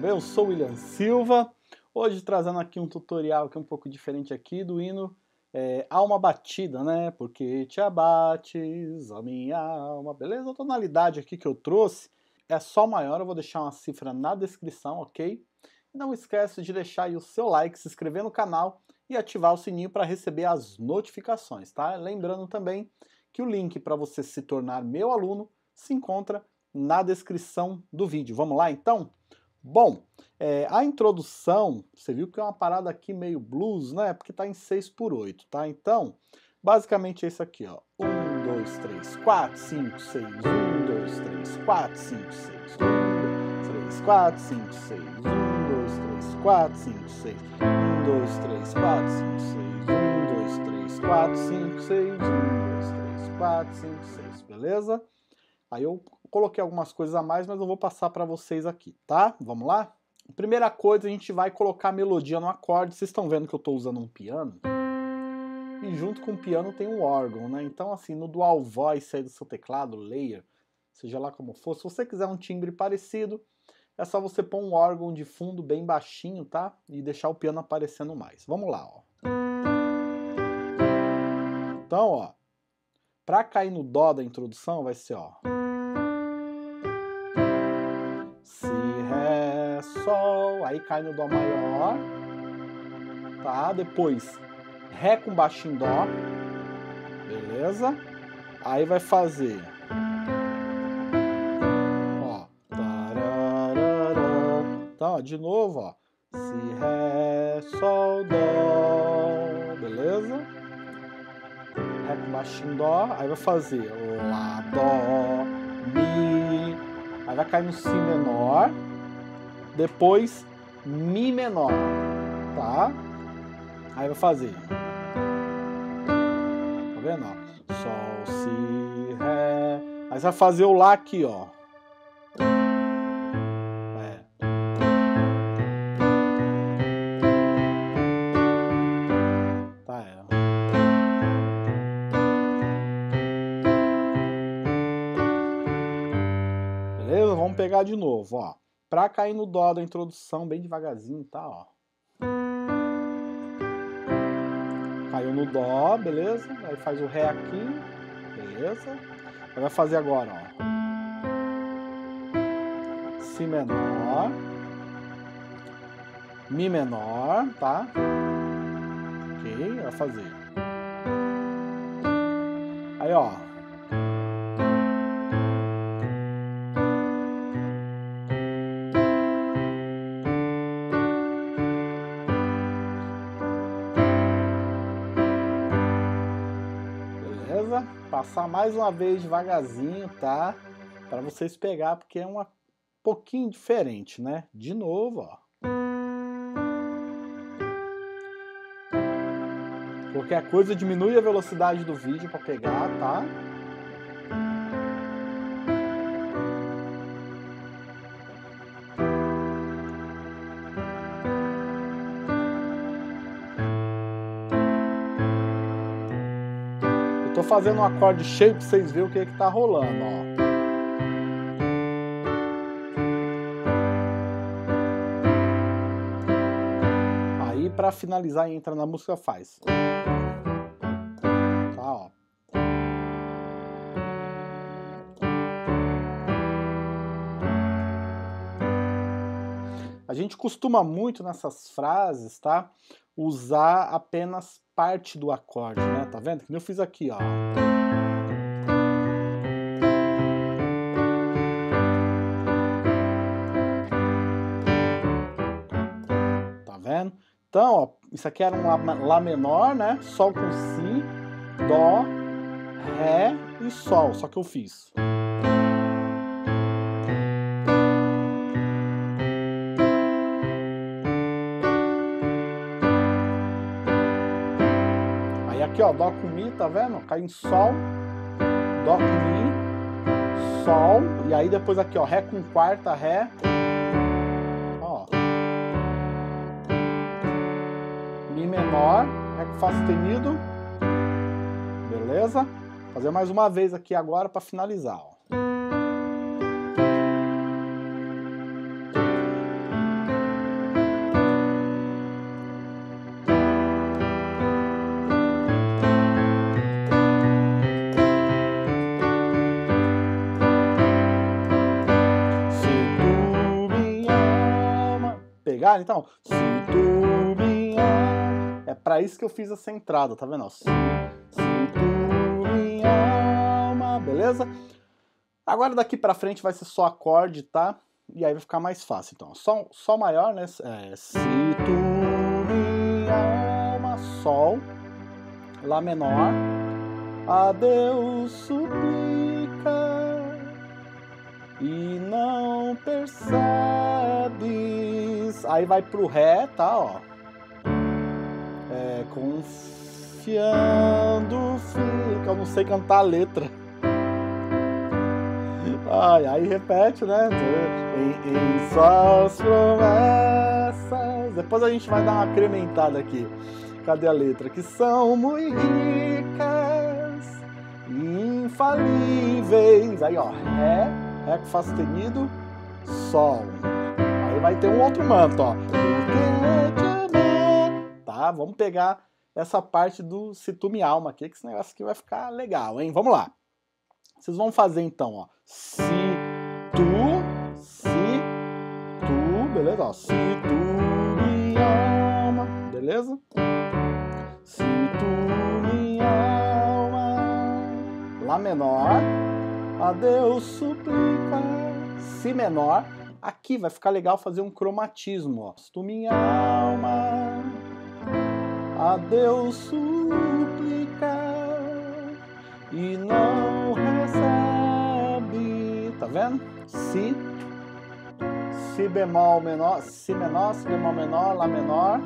tudo bem? Eu sou o William Silva, hoje trazendo aqui um tutorial que é um pouco diferente aqui do hino é, Alma Batida, né? Porque te abates a minha alma, beleza? A tonalidade aqui que eu trouxe é Sol maior, eu vou deixar uma cifra na descrição, ok? Não esquece de deixar aí o seu like, se inscrever no canal e ativar o sininho para receber as notificações, tá? Lembrando também que o link para você se tornar meu aluno se encontra na descrição do vídeo. Vamos lá então? Bom, é, a introdução, você viu que é uma parada aqui meio blues, né? Porque tá em 6 por 8, tá? Então, basicamente é isso aqui, ó. 1, 2, 3, 4, 5, 6. 1, 2, 3, 4, 5, 6. 1, 2, 3, 4, 5, 6. 1, 2, 3, 4, 5, 6. 1, 2, 3, 4, 5, 6. 1, 2, 3, 4, 5, 6. 1, 2, 3, 4, 5, 6. Beleza? Aí eu coloquei algumas coisas a mais, mas eu vou passar para vocês aqui, tá? Vamos lá? Primeira coisa, a gente vai colocar a melodia no acorde. Vocês estão vendo que eu estou usando um piano? E junto com o piano tem um órgão, né? Então, assim, no dual voice aí do seu teclado, layer, seja lá como for, se você quiser um timbre parecido, é só você pôr um órgão de fundo bem baixinho, tá? E deixar o piano aparecendo mais. Vamos lá, ó. Então, ó, para cair no dó da introdução vai ser, ó. Sol, aí cai no Dó maior, tá? Depois Ré com baixo em Dó, beleza? Aí vai fazer, ó, tararara. então, ó, de novo, ó, Si, Ré, Sol, Dó, beleza? Ré com baixo em Dó, aí vai fazer Lá, Dó, Mi, aí vai cair no Si menor, depois Mi menor, tá? Aí vai fazer. Tá vendo? Ó? Sol, Si, Ré. Aí você vai fazer o Lá aqui, ó. É. Tá, é. Beleza? Vamos pegar de novo, ó. Pra cair no dó da introdução, bem devagarzinho, tá? Ó. Caiu no dó, beleza? Aí faz o ré aqui, beleza? Aí vai fazer agora, ó. Si menor. Mi menor, tá? Ok, vai fazer. Aí, ó. Beleza? Passar mais uma vez devagarzinho, tá? Para vocês pegar, porque é um pouquinho diferente, né? De novo, ó. Qualquer coisa diminui a velocidade do vídeo para pegar, tá? Fazendo um acorde cheio pra vocês verem o que é que tá rolando, ó. Aí pra finalizar e entrar na música faz. Tá, ó. A gente costuma muito nessas frases, tá? Usar apenas parte do acorde, né? Tá vendo? Que eu fiz aqui, ó. Tá vendo? Então, ó, isso aqui era um Lá, lá menor, né? Sol com Si, Dó, Ré e Sol. Só que eu fiz. Aqui, ó, Dó com Mi, tá vendo? Cai em Sol, Dó com Mi, Sol, e aí depois aqui, ó, Ré com quarta, Ré, ó, Mi menor, Ré com Fá sustenido, beleza? Fazer mais uma vez aqui agora para finalizar, ó. Então, se tu minha... É para isso que eu fiz essa entrada, tá vendo? Se, se tu minha alma, beleza? Agora daqui para frente vai ser só acorde, tá? E aí vai ficar mais fácil. Então, Sol, sol maior, né? É, se tu minha alma, Sol, Lá menor, a Deus suplica e não percebes. Aí vai pro Ré, tá? Ó. É, confiando fica. Eu não sei cantar a letra. Ai, aí repete, né? Em, em suas promessas. Depois a gente vai dar uma incrementada aqui. Cadê a letra? Que são muito ricas infalíveis. Aí, ó. Ré, Ré com Fá sustenido, Sol. Vai ter um outro manto, ó. Tá? Vamos pegar essa parte do Se Tu Me Alma aqui, que esse negócio aqui vai ficar legal, hein? Vamos lá. Vocês vão fazer então, ó. Se tu, se tu, beleza? Ó, se tu me ama, beleza? Se tu me ama, Lá menor, a Deus suplica, Si menor. Aqui vai ficar legal fazer um cromatismo, ó. Tu me alma, a Deus suplica e não recebe. Tá vendo? Si, Si bemol menor, Si menor, Si bemol menor, Lá menor,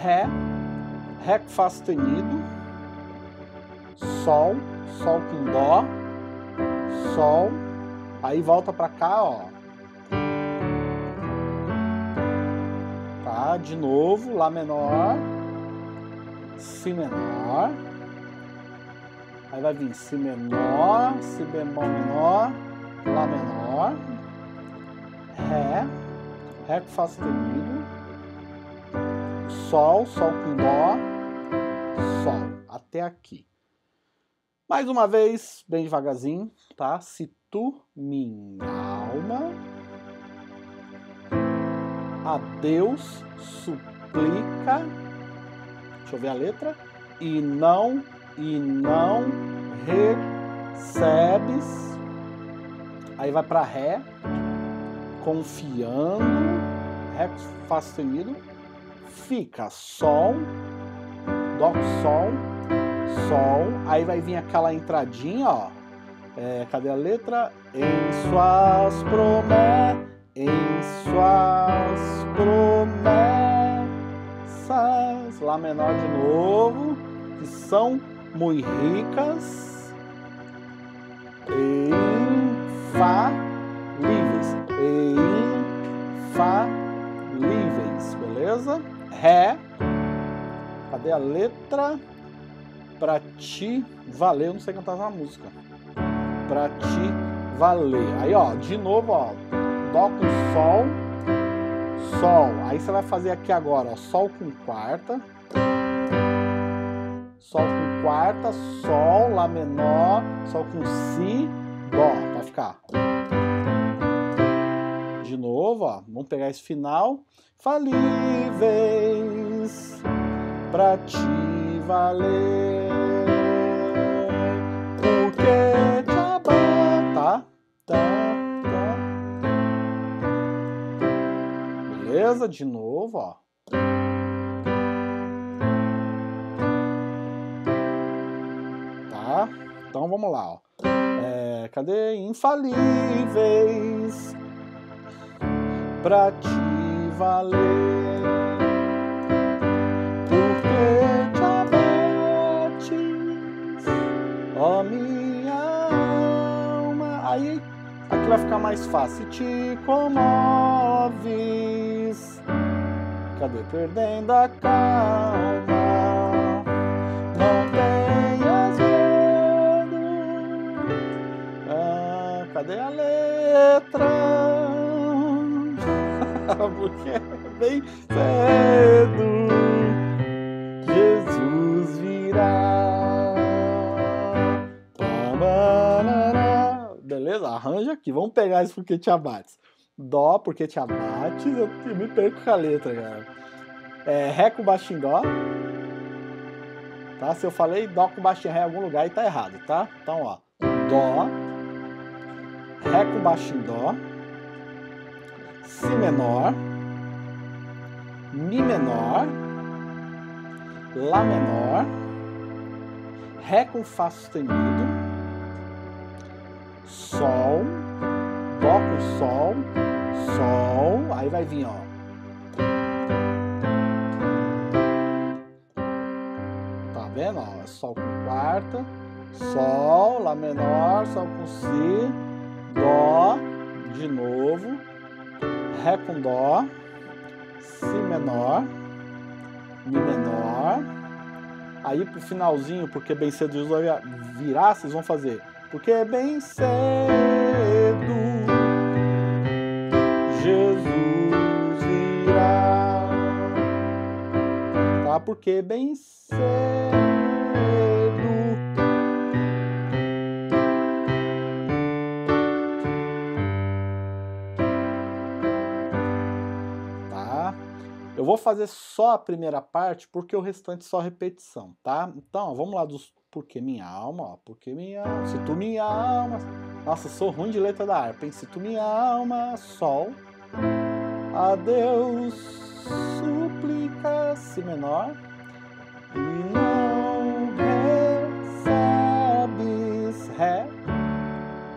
Ré, Ré com Fá sustenido, Sol, Sol com Dó, Sol, aí volta pra cá, ó. De novo, Lá menor, Si menor, Aí vai vir Si menor, Si bemol menor, Lá menor, Ré, Ré com Fá sustenido, Sol, Sol com Dó, Sol, até aqui. Mais uma vez, bem devagarzinho, tá? Se tu, minha alma, a Deus suplica, deixa eu ver a letra, e não e não recebes. Aí vai para Ré, confiando, Ré Fá sustenido, fica Sol, Dó Sol, Sol, aí vai vir aquela entradinha, ó. É, cadê a letra? Em suas promessas, Lá menor de novo, que são muito ricas e infalíveis. E infalíveis, beleza? Ré. Cadê a letra? Pra te valer, eu não sei cantar essa música. Pra te valer. Aí, ó, de novo, ó. Dó com Sol. Sol. Aí você vai fazer aqui agora, ó. Sol com quarta. Sol com quarta, Sol, Lá menor, Sol com Si, Dó, pra ficar. De novo, ó, vamos pegar esse final. Falíveis pra te valer, porque te abata, tá? tá? Beleza? De novo, ó. Então vamos lá, ó. É, cadê? Infalíveis pra te valer. Porque te abates, ó minha alma. Aí aqui vai ficar mais fácil. Te comoves. Cadê? Perdendo a calma. Não tenhas cadê a letra? Porque é bem cedo. Jesus virá. Beleza? Arranja aqui. Vamos pegar isso porque te abates. Dó, porque te abates, eu, me perco com a letra, cara. É, Ré com baixo em Dó. Tá? Se eu falei Dó com baixo em Ré em algum lugar, aí tá errado, tá? Então, ó. Dó. Ré com baixo em Dó. Si menor. Mi menor. Lá menor. Ré com Fá sustenido. Sol. Dó com Sol. Sol. Aí vai vir, ó. Tá vendo? Ó, Sol com quarta. Sol, Lá menor, Sol com Si. Dó. De novo. Ré com Dó. Si menor. Mi menor. Aí pro finalzinho, porque bem cedo Jesus vai virar, vocês vão fazer. Porque bem cedo Jesus virá. Tá? Porque bem cedo. Eu vou fazer só a primeira parte porque o restante é só repetição, tá? Então, vamos lá dos porque minha alma, ó, porque minha alma, se tu minha alma, nossa, sou ruim de letra da harpa, hein? Se tu minha alma, sol, a Deus suplica, si menor, e não recebes ré,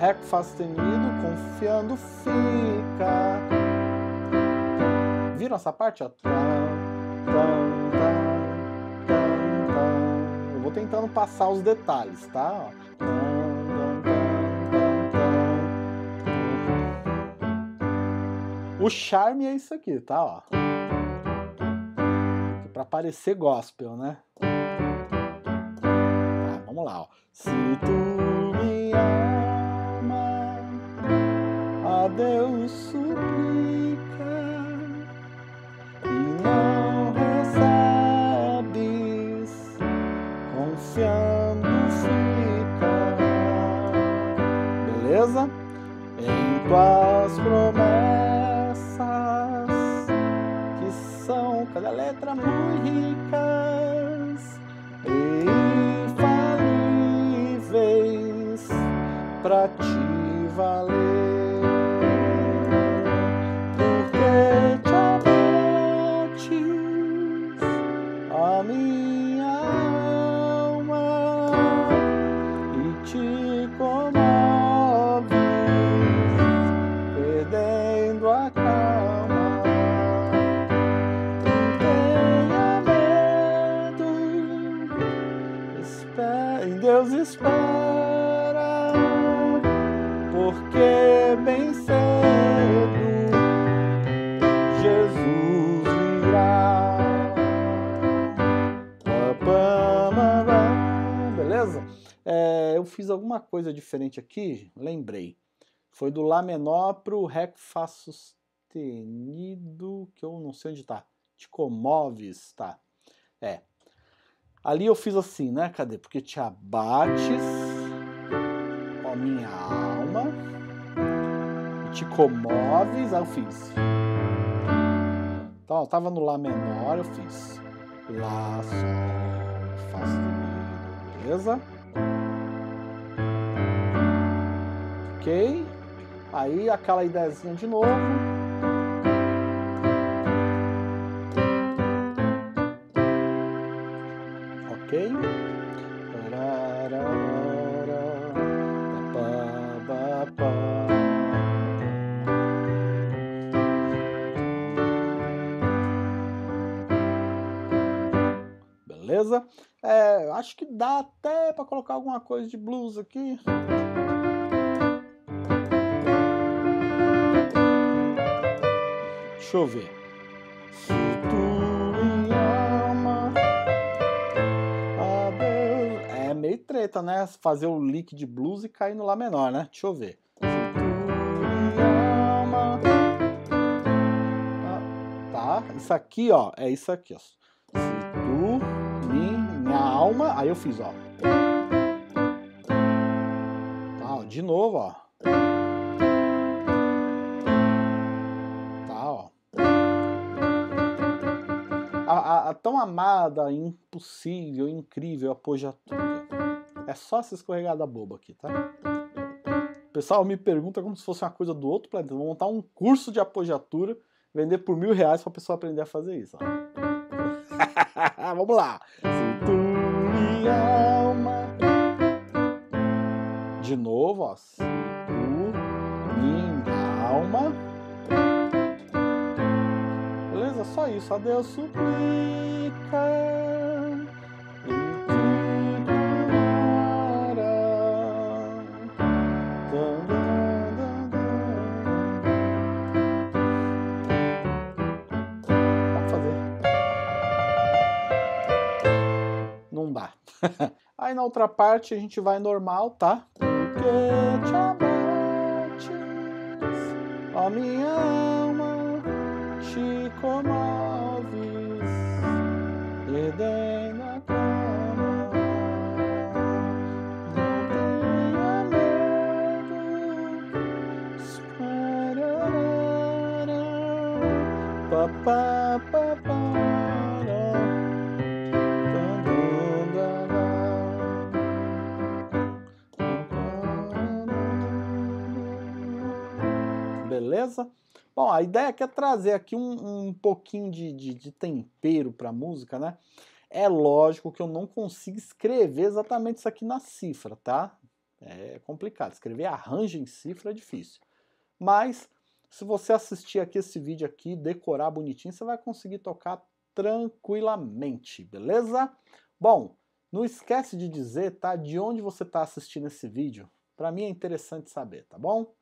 ré com sustenido, confiando fica. Viram essa parte? Ó? Eu vou tentando passar os detalhes, tá? O charme é isso aqui, tá? Ó. Pra parecer gospel, né? Tá, vamos lá, ó. Se tu tuas promessas, que são cada letra muito ricas e infalíveis pra te porque bem cedo Jesus virá. Beleza? É, eu fiz alguma coisa diferente aqui, lembrei. Foi do Lá menor pro Ré Fá sustenido, que eu não sei onde tá. Te comoves, tá? É. Ali eu fiz assim, né? Cadê? Porque te abates, ó, minha alma, te comoves, eu fiz. Então, ó, tava no Lá menor, eu fiz Lá, Sol, Fá sustenido, beleza? Ok? Aí aquela ideiazinha de novo. Beleza? É, acho que dá até para colocar alguma coisa de blues aqui. Deixa eu ver. Se tu me ama, a Deus. É meio treta, né? Fazer o lick de blues e cair no Lá menor, né? Deixa eu ver. Ah, Tá? Isso aqui, ó. É isso aqui, ó palma, aí eu fiz, ó. Tá, ó, de novo, ó. Tá, ó. A, a, a tão amada, impossível, incrível apogiatura. É só essa escorregada boba aqui, tá? O pessoal me pergunta como se fosse uma coisa do outro planeta. Vou montar um curso de apogiatura, vender por mil reais pra pessoa aprender a fazer isso, ó. Vamos lá. Sim, se alma. De novo, ó. Se minha alma. Beleza? Só isso. A Deus suplica. Aí na outra parte a gente vai normal, tá? Porque te abates, a minha alma te comoves, perdendo a cama. Não tenha medo, esperará, papá, beleza? Bom, a ideia aqui é trazer aqui um, um pouquinho de, de, de tempero para a música, né? É lógico que eu não consigo escrever exatamente isso aqui na cifra, tá? É complicado, escrever arranjo em cifra é difícil. Mas, se você assistir aqui esse vídeo aqui, decorar bonitinho, você vai conseguir tocar tranquilamente, beleza? Bom, não esquece de dizer, tá, de onde você está assistindo esse vídeo. Para mim é interessante saber, tá bom?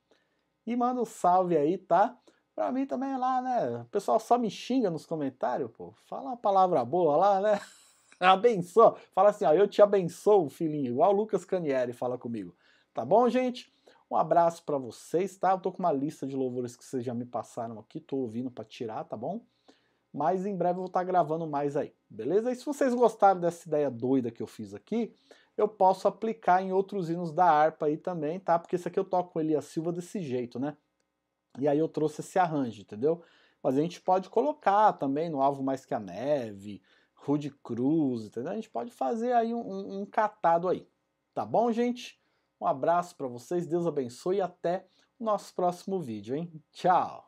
E manda um salve aí, tá? Pra mim também lá, né? O pessoal só me xinga nos comentários, pô. Fala uma palavra boa lá, né? Abençoa. Fala assim, ó, eu te abençoo, filhinho. Igual o Lucas Canieri fala comigo. Tá bom, gente? Um abraço para vocês, tá? Eu tô com uma lista de louvores que vocês já me passaram aqui, tô ouvindo para tirar, tá bom? Mas em breve eu vou estar tá gravando mais aí, beleza? E se vocês gostaram dessa ideia doida que eu fiz aqui, eu posso aplicar em outros hinos da harpa aí também, tá? Porque esse aqui eu toco com Elias Silva desse jeito, né? E aí eu trouxe esse arranjo, entendeu? Mas a gente pode colocar também no Alvo Mais Que a Neve, Rude Cruz, entendeu? A gente pode fazer aí um, um, um catado aí. Tá bom, gente? Um abraço para vocês, Deus abençoe e até o nosso próximo vídeo, hein? Tchau!